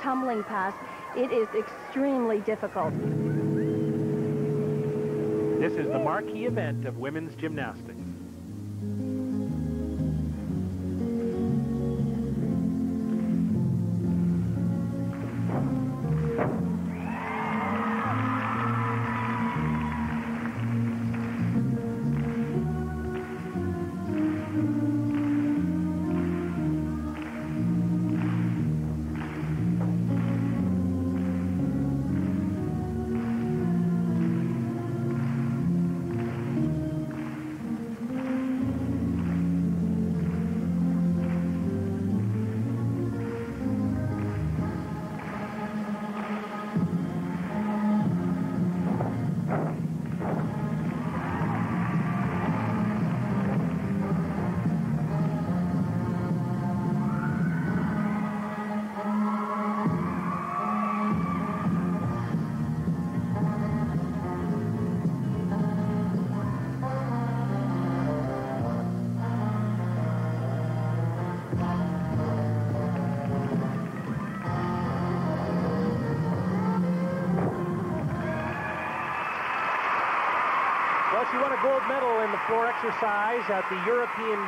tumbling pass, it is extremely difficult. This is the marquee event of women's gymnastics. Well, she won a gold medal in the floor exercise at the European